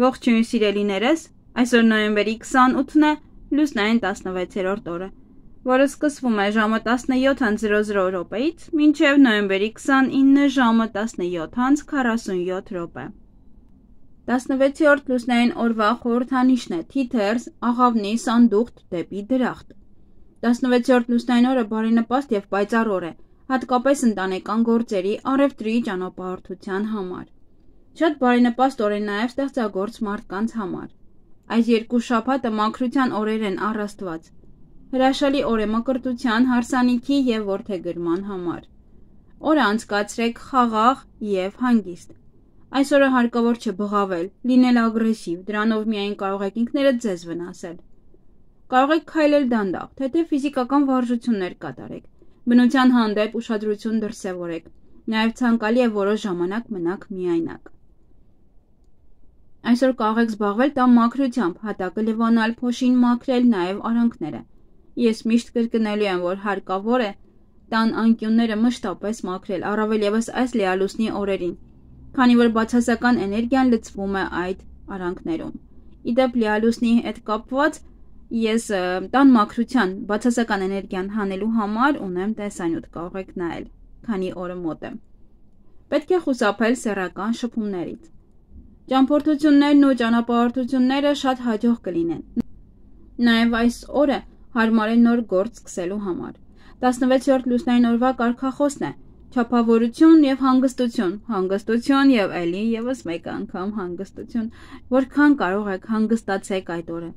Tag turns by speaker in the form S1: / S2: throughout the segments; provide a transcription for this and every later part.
S1: Ողջույն սիրելիներս, այսօր նոյեմբերի 28-ն է, լուսնային 16-րդ օրը, որը սկսվում է ժամը 17:00 րոպեից մինչև նոյեմբերի 29 ժամը 17:47 րոպե։ 16-րդ լուսնային օրվա խորհրդանիշն է Թիթերս աղավնի սանդուղթ դեպի դրախտ։ 16-րդ լուսնային օրը բարենպաստ եւ պայծառ օր է, հատկապես ընտանեկան գործերի, առևտրի, ճանապարհորդության համար։ Շատ բարենպաստ օր է նաև ստեղծագործ մարդկանց համար։ Այս երկու շաբաթը մաքրության օրեր են առաստված։ Հրաշալի օր է մկրտության, հարսանիքի եւ ворթեգրման համար։ Օրը անցկացրեք խաղաղ եւ հանգիստ։ Այսօրը հարկավոր չէ բղավել, լինել ագրեսիվ, դրանով միայն կարող եք ինքներդ ձեզ վնասել։ Կարող եք քայլել դանդաղ, թեթև ֆիզիկական վարժություններ կատարեք։ Բնության հանդեպ ուշադրություն դրսևորեք։ Նաև ցանկալի է որոշ ժամանակ մնաք միայնակ։ Այսօր կարող եք զբաղվել տան մաքրությամբ, հատակը լվանալ, փոշին մաքրել, նաև արանքները։ Ես միշտ կրկնելու եմ, որ հարկավոր է տան անկյունները մշտապես մաքրել, առավել եւս այս լիալուսնի օրերին, քանի որ բացասական էներգիան լցվում է այդ արանքներում։ Իդեպ լիալուսնի հետ կապված ես տան մաքրության բացասական էներգիան հանելու համար ունեմ տեսանյութ, կարող եք նայել, քանի օրը մոտ է։ Պետք է խուսափել սեռական շփումներից։ Ճամփորդություններն ու ճանապարհորդությունները շատ հաջող կլինեն։ Նաև այս օրը հարմար է նոր գործ սկսելու համար։ 16-րդ լուսնային օրվա կարգախոսն է. Չափավորություն եւ հանգստություն, հանգստություն եւ ելի եւս մեկ անգամ հանգստություն, որքան կարող եք հանգստացեք այդ օրը։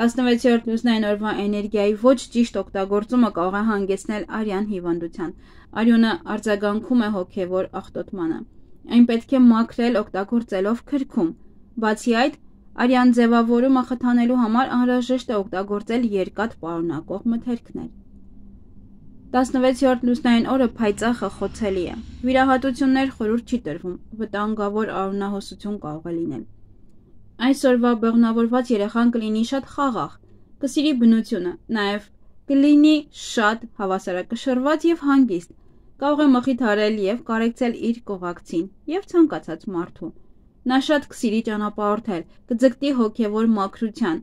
S1: 16-րդ լուսնային օրվա էներգիայի ոչ ճիշտ օգտագործումը կարող է հանգեցնել արյան հիվանդության։ Արյունը արձագանքում է հոգեվոր աղտոտմանը։ Այն պետք է մաքրել օգտագործելով քրքում։ Բացի այդ, արյան ձևավորումը խթանելու համար անհրաժեշտ է օգտագործել երկաթ պարունակող մթերքներ։ 16-րդ լուսնային օրը փայծախը խոցելի է։ Վիրահատություններ խորուրդ չի տրվում, վտանգավոր արունահոսություն կարող է լինել։ Այսօրվա բեղնավորված երեխան կլինի շատ խաղաղ, կսիրի բնությունը, նաև կլինի շատ հավասարակշռված եւ հանգիստ, կարող է մխիթարել եւ կարեկցել իր կողակցին եւ ցանկացած մարդու։ Նա շատ կսիրի ճանապարհորդել, կձգտի հոգեվոր մաքրության։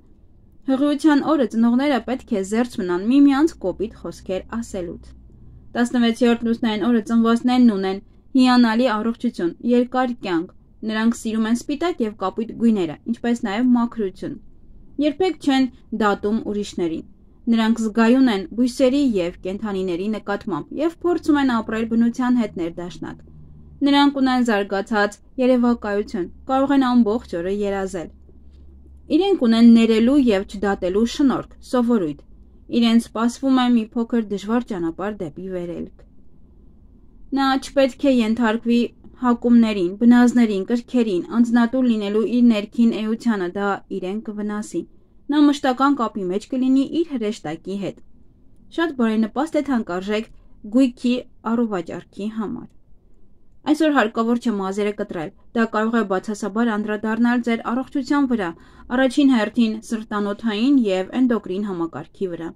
S1: Հղիության օրը ծնողները պետք է զերծ մնան միմյանց կոպիտ խոսքեր ասելուց։ 16-րդ լուսնային օրը ծնվածներն ունեն հիանալի առողջություն, երկար կյանք։ Նրանք սիրում են սպիտակ եւ կապույտ գույները, ինչպես նաեւ մաքրություն։ Երբեք չեն դատում ուրիշներին։ Նրանք զգայուն են բույսերի եւ կենթանիների նկատմամբ եւ փորձում են ապրել բնության հետ ներդաշնակ։ Նրանք ունեն զարգացած երևակայություն, կարող են ամբողջ օրը երազել։ Իրենք ունեն ներելու եւ չդատելու շնորհք, սովորույթ։ Իրենց սպասվում է մի փոքր դժվար ճանապարհ դեպի վերելք։ Նա չպետք է ենթարկվի հակումներին, բնազներին, կրքերին, անձնատու լինելու իր ներքին էությանը, դա իրեն կվնասի նա մշտական կապի մեջ կլինի իր հրեշտակի հետ։ Շատ բարենպաստ է թանկարժեք գույքի առուվաճառքի համար։ Այսօր հարկավոր չէ մազերը կտրել։ Դա կարող է բացասաբար անդրադառնալ ձեր առողջության վրա, առաջին հերթին սրտանոթային եւ էնդոկրին համակարգի վրա։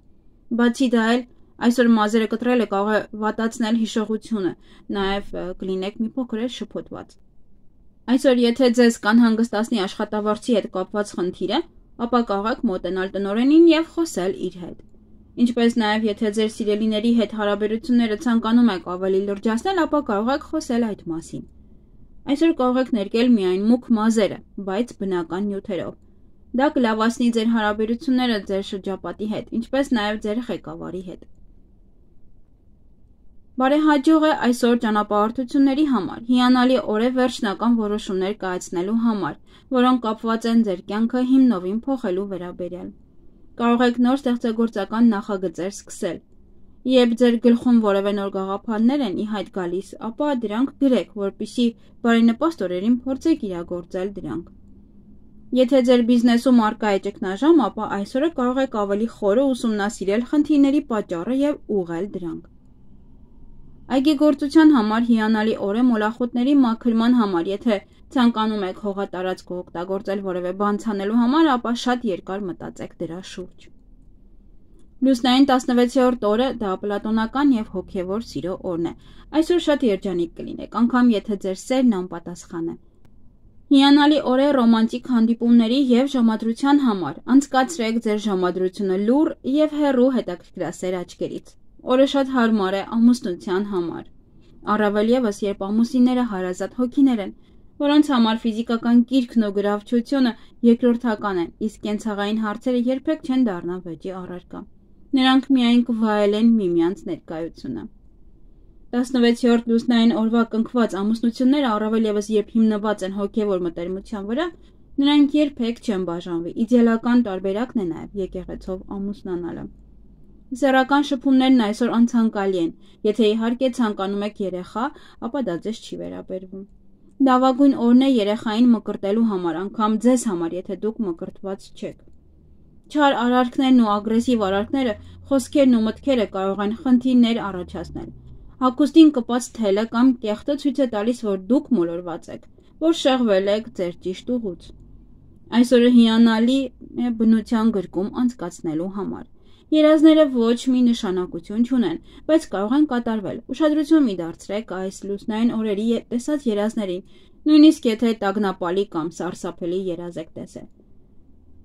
S1: Բացի դա էլ այսօր մազերը կտրելը կարող է վատացնել հիշողությունը, նաեւ կլինեք մի փոքր շփոթված։ Այսօր եթե ձեզ կան հանգստացնի աշխատավարձի հետ կապված խնդիրը, ապա կարող եք մոտենալ տնորենին եւ խոսել իր հետ։ Ինչպես նաեւ եթե ձեր սիրելիների հետ հարաբերությունները ցանկանում եք ավելի լրջացնել, ապա կարող եք խոսել այդ մասին։ Այսօր կարող եք ներկել միայն մուկ մազերը, բայց բնական նյութերով։ Դա կլավացնի ձեր հարաբերությունները ձեր շրջապատի հետ, ինչպես նաեւ ձեր ղեկավարի հետ։ Բարեհաջող է այսօր ճանապարհորդությունների համար։ Հիանալի օր է վերջնական որոշումներ կայացնելու համար, որոնք կապված են ձեր կյանքը հիմնովին փոխելու վերաբերյալ։ Կարող եք նոր ստեղծագործական նախագծեր սկսել։ Երբ ձեր գլխում որևէ նոր գաղափարներ են ի հայտ գալիս, ապա դրանք գրեք, որpիսի բարենպաստ օրերին փորձեք իրագործել դրանք։ Եթե ձեր բիզնեսում արկա է ճգնաժամ, ապա այսօրը կարող եք ավելի խորը ուսումնասիրել խնդիրների պատճառը եւ ուղղել դրանք։ Այգեգործության համար հիանալի օր է մոլախոտների մաքրման համար, եթե ցանկանում եք հողատարածք օգտագործել որևէ բան ցանելու համար, ապա շատ երկար մտածեք դրա շուրջ։ Լուսնային 16-րդ օրը դա պլատոնական եւ հոգեվոր սիրո օրն է։ Այսօր շատ երջանիկ կլինեք, անգամ եթե ձեր սերն անպատասխան է։ Հիանալի օր է ռոմանտիկ հանդիպումների եւ ժամադրության համար։ Անցկացրեք ձեր ժամադրությունը լուր եւ հեռու հետաքրքրասեր աչքերից։ Օրը շատ հարմար է ամուսնության համար։ Առավել եւս, երբ ամուսինները հարազատ հոգիներ են, որոնց համար ֆիզիկական կիրքն ու գրավչությունը երկրորդական են, իսկ կենցաղային հարցերը երբեք չեն դառնա վեճի առարկա։ Նրանք միայն կվայելեն միմյանց ներկայությունը։ 16-րդ լուսնային օրվա կնքված ամուսնությունները առավել եւս երբ հիմնված են հոգեվոր մտերմության վրա, նրանք երբեք չեն բաժանվի։ Իդեալական տարբերակն է նաեւ եկեղեցով ամուսնանալը։ Սեռական շփումներն այսօր անցանկալի են։ Եթե իհարկե ցանկանում եք երեխա, ապա դա ձեզ չի վերաբերվում։ Լավագույն օրն է երեխային մկրտելու համար, անգամ ձեզ համար, եթե դուք մկրտված չեք։ Չար արարքներն ու ագրեսիվ արարքները, խոսքերն ու մտքերը կարող են խնդիրներ առաջացնել Հագուստին կպած թելը կամ կեղտը ցույց է տալիս, որ դուք մոլորված եք, որ շեղվել եք ձեր ճիշտ ուղուց։ Այսօրը հիանալի է բնության գրկում անցկացնելու համար։ Երազները ոչ մի նշանակություն չունեն, բայց կարող են կատարվել։ Ուշադրություն մի դարձրեք այս լուսնային օրերի տեսած երազներին, նույնիսկ եթե տագնապալի կամ սարսափելի երազ եք տեսել։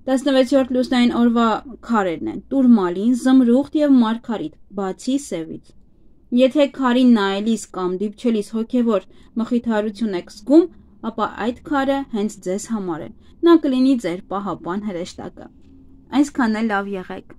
S1: 16-րդ լուսնային օրվա քարերն են՝ տուրմալին, զմրուխտ եւ մարգարիտ, բացի սևից։ Եթե քարին նայելիս կամ դիպչելիս հոգևոր մխիթարություն եք զգում, ապա այդ քարը հենց ձեզ համար է։ Նա կլինի ձեր պահապան հրեշտակը։ Այսքանն էլ լավ եղեք։